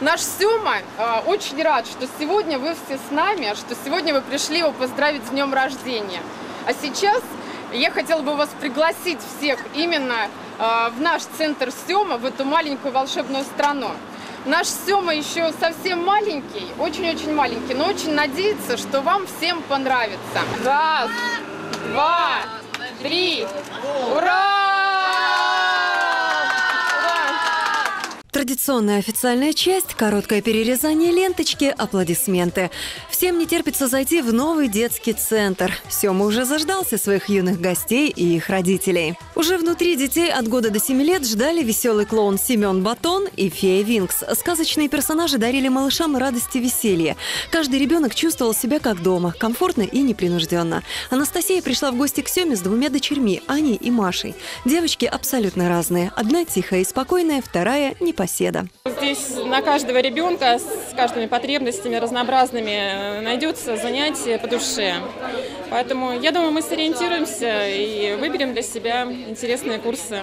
Наш Сема э, очень рад, что сегодня вы все с нами, что сегодня вы пришли его поздравить с днем рождения. А сейчас я хотела бы вас пригласить всех именно э, в наш центр Сема, в эту маленькую волшебную страну. Наш Сема еще совсем маленький, очень-очень маленький, но очень надеется, что вам всем понравится. Раз, два, три, ура! Традиционная официальная часть, короткое перерезание ленточки, аплодисменты. Всем не терпится зайти в новый детский центр. Сёма уже заждался своих юных гостей и их родителей. Уже внутри детей от года до 7 лет ждали веселый клоун Семен Батон и фея Винкс. Сказочные персонажи дарили малышам радость и веселье. Каждый ребенок чувствовал себя как дома, комфортно и непринужденно. Анастасия пришла в гости к Семе с двумя дочерьми, Аней и Машей. Девочки абсолютно разные. Одна тихая и спокойная, вторая непосильная соседа. Здесь на каждого ребенка с каждыми потребностями разнообразными найдется занятие по душе. Поэтому я думаю, мы сориентируемся и выберем для себя интересные курсы.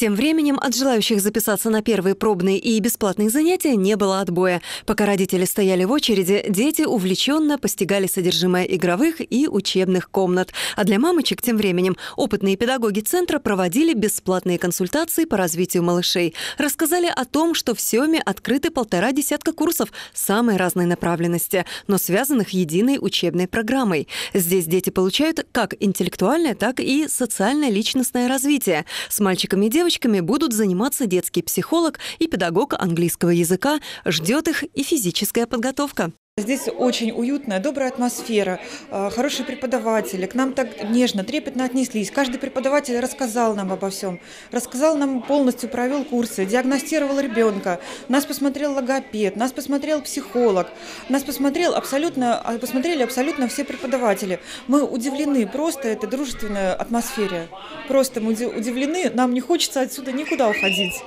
Тем временем от желающих записаться на первые пробные и бесплатные занятия не было отбоя. Пока родители стояли в очереди, дети увлеченно постигали содержимое игровых и учебных комнат. А для мамочек тем временем опытные педагоги центра проводили бесплатные консультации по развитию малышей. Рассказали о том, что в Сёме открыты полтора десятка курсов самой разной направленности, но связанных единой учебной программой. Здесь дети получают как интеллектуальное, так и социальное личностное развитие. С мальчиками и девочками девочками будут заниматься детский психолог и педагог английского языка. Ждет их и физическая подготовка. Здесь очень уютная, добрая атмосфера, а, хорошие преподаватели. К нам так нежно, трепетно отнеслись. Каждый преподаватель рассказал нам обо всем. Рассказал нам полностью, провел курсы, диагностировал ребенка. Нас посмотрел логопед, нас посмотрел психолог. Нас посмотрел абсолютно, а, посмотрели абсолютно все преподаватели. Мы удивлены просто этой дружественной атмосфере. Просто мы удивлены, нам не хочется отсюда никуда уходить.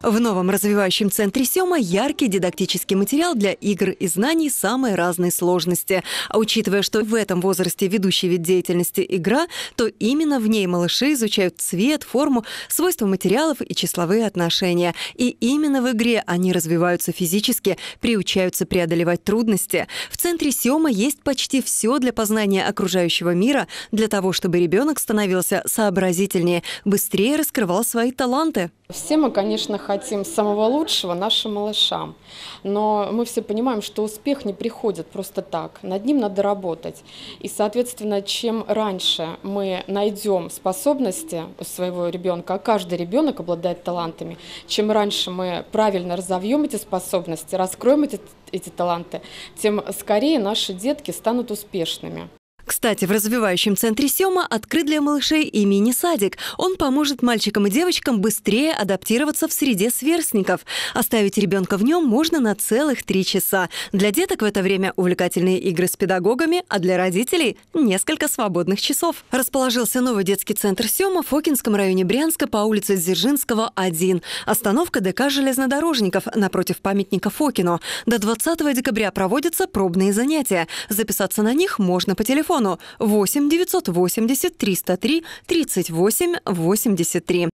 В новом развивающем центре Сёма яркий дидактический материал для игр и знаний самой разной сложности. А учитывая, что в этом возрасте ведущий вид деятельности игра, то именно в ней малыши изучают цвет, форму, свойства материалов и числовые отношения. И именно в игре они развиваются физически, приучаются преодолевать трудности. В центре Сёма есть почти все для познания окружающего мира, для того, чтобы ребенок становился сообразительнее, быстрее раскрывал свои таланты. Все мы, конечно, хотим самого лучшего нашим малышам, но мы все понимаем, что успех не приходит просто так, над ним надо работать. И, соответственно, чем раньше мы найдем способности у своего ребенка, а каждый ребенок обладает талантами, чем раньше мы правильно разовьем эти способности, раскроем эти, эти таланты, тем скорее наши детки станут успешными. Кстати, в развивающем центре Сёма открыт для малышей и мини-садик. Он поможет мальчикам и девочкам быстрее адаптироваться в среде сверстников. Оставить ребенка в нем можно на целых три часа. Для деток в это время увлекательные игры с педагогами, а для родителей – несколько свободных часов. Расположился новый детский центр Сёма в Фокинском районе Брянска по улице Дзержинского, 1. Остановка ДК железнодорожников напротив памятника Фокину. До 20 декабря проводятся пробные занятия. Записаться на них можно по телефону телефону 8 980 303 38 83.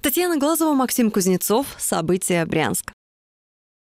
Татьяна Глазова, Максим Кузнецов. События Брянск.